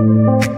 Música